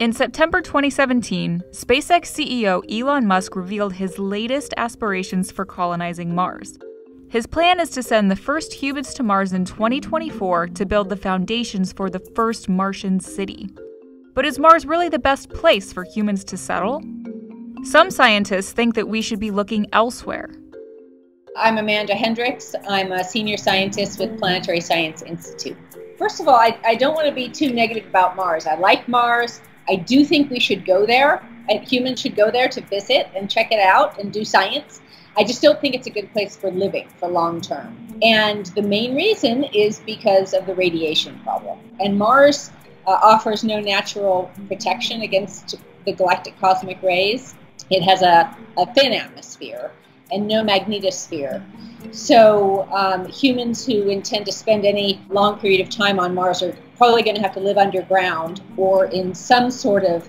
In September 2017, SpaceX CEO Elon Musk revealed his latest aspirations for colonizing Mars. His plan is to send the first humans to Mars in 2024 to build the foundations for the first Martian city. But is Mars really the best place for humans to settle? Some scientists think that we should be looking elsewhere. I'm Amanda Hendrix. I'm a senior scientist with Planetary Science Institute. First of all, I, I don't want to be too negative about Mars. I like Mars. I do think we should go there, and humans should go there to visit and check it out and do science. I just don't think it's a good place for living for long term. And the main reason is because of the radiation problem. And Mars uh, offers no natural protection against the galactic cosmic rays. It has a, a thin atmosphere and no magnetosphere. So um, humans who intend to spend any long period of time on Mars are probably going to have to live underground or in some sort of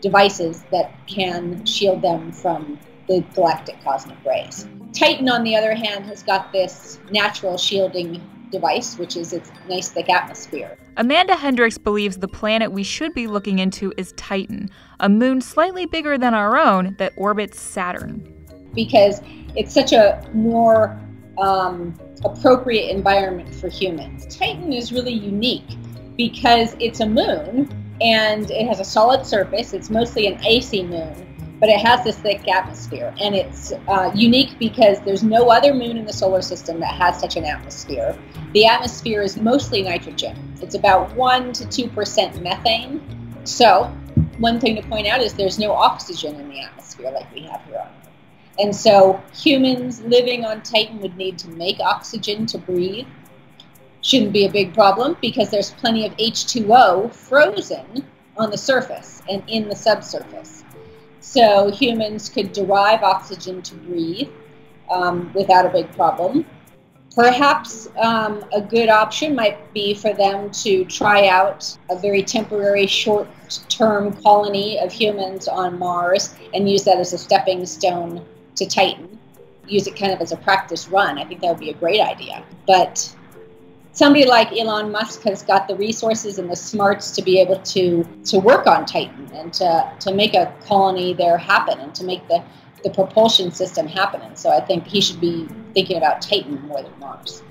devices that can shield them from the galactic cosmic rays. Titan, on the other hand, has got this natural shielding device, which is its nice thick atmosphere. Amanda Hendrix believes the planet we should be looking into is Titan, a moon slightly bigger than our own that orbits Saturn. Because it's such a more um, appropriate environment for humans. Titan is really unique because it's a moon and it has a solid surface. It's mostly an icy moon, but it has this thick atmosphere. And it's uh, unique because there's no other moon in the solar system that has such an atmosphere. The atmosphere is mostly nitrogen, it's about 1% to 2% methane. So, one thing to point out is there's no oxygen in the atmosphere like we have here on Earth. And so humans living on Titan would need to make oxygen to breathe. Shouldn't be a big problem because there's plenty of H2O frozen on the surface and in the subsurface. So humans could derive oxygen to breathe um, without a big problem. Perhaps um, a good option might be for them to try out a very temporary, short term colony of humans on Mars and use that as a stepping stone to Titan, use it kind of as a practice run. I think that would be a great idea. But somebody like Elon Musk has got the resources and the smarts to be able to to work on Titan and to, to make a colony there happen and to make the, the propulsion system happen. And so I think he should be thinking about Titan more than Mars.